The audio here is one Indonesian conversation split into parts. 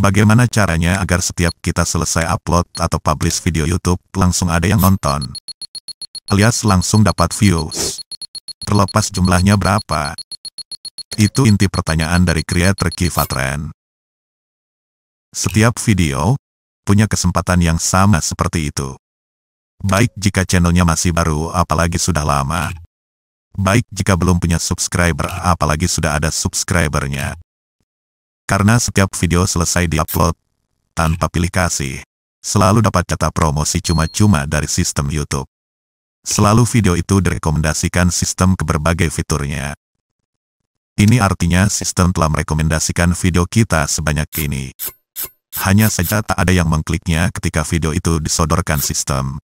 Bagaimana caranya agar setiap kita selesai upload atau publish video YouTube, langsung ada yang nonton? Alias langsung dapat views. Terlepas jumlahnya berapa. Itu inti pertanyaan dari kreator Kifatren. Setiap video, punya kesempatan yang sama seperti itu. Baik jika channelnya masih baru, apalagi sudah lama. Baik jika belum punya subscriber, apalagi sudah ada subscribernya. Karena setiap video selesai diupload, tanpa pilih kasih, selalu dapat jatah promosi cuma-cuma dari sistem YouTube. Selalu video itu direkomendasikan sistem ke berbagai fiturnya. Ini artinya sistem telah merekomendasikan video kita sebanyak ini. Hanya saja tak ada yang mengkliknya ketika video itu disodorkan sistem.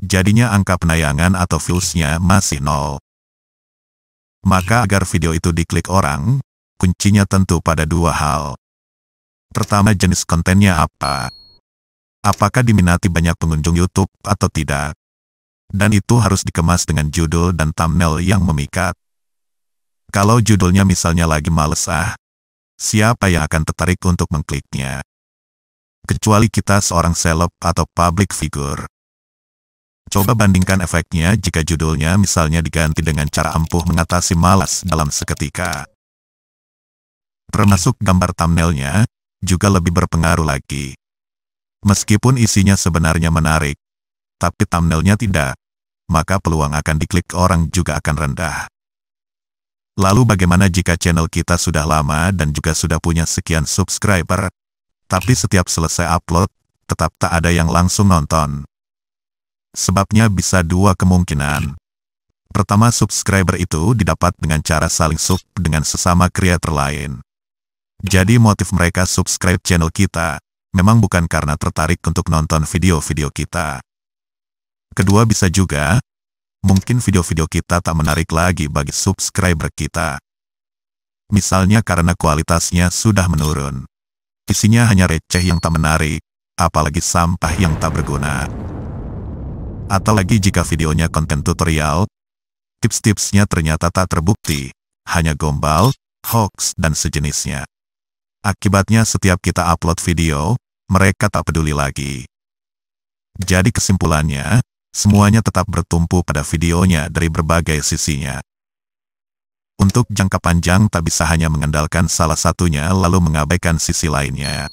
Jadinya angka penayangan atau viewsnya masih nol. Maka agar video itu diklik orang, Kuncinya tentu pada dua hal. Pertama jenis kontennya apa? Apakah diminati banyak pengunjung YouTube atau tidak? Dan itu harus dikemas dengan judul dan thumbnail yang memikat. Kalau judulnya misalnya lagi males ah, siapa yang akan tertarik untuk mengkliknya? Kecuali kita seorang seleb atau public figure. Coba bandingkan efeknya jika judulnya misalnya diganti dengan cara ampuh mengatasi malas dalam seketika termasuk gambar thumbnailnya, juga lebih berpengaruh lagi. Meskipun isinya sebenarnya menarik, tapi thumbnailnya tidak, maka peluang akan diklik orang juga akan rendah. Lalu bagaimana jika channel kita sudah lama dan juga sudah punya sekian subscriber, tapi setiap selesai upload, tetap tak ada yang langsung nonton? Sebabnya bisa dua kemungkinan. Pertama subscriber itu didapat dengan cara saling sub dengan sesama kreator lain. Jadi motif mereka subscribe channel kita, memang bukan karena tertarik untuk nonton video-video kita. Kedua bisa juga, mungkin video-video kita tak menarik lagi bagi subscriber kita. Misalnya karena kualitasnya sudah menurun. Isinya hanya receh yang tak menarik, apalagi sampah yang tak berguna. Atau lagi jika videonya konten tutorial, tips-tipsnya ternyata tak terbukti, hanya gombal, hoax, dan sejenisnya. Akibatnya setiap kita upload video, mereka tak peduli lagi. Jadi kesimpulannya, semuanya tetap bertumpu pada videonya dari berbagai sisinya. Untuk jangka panjang tak bisa hanya mengandalkan salah satunya lalu mengabaikan sisi lainnya.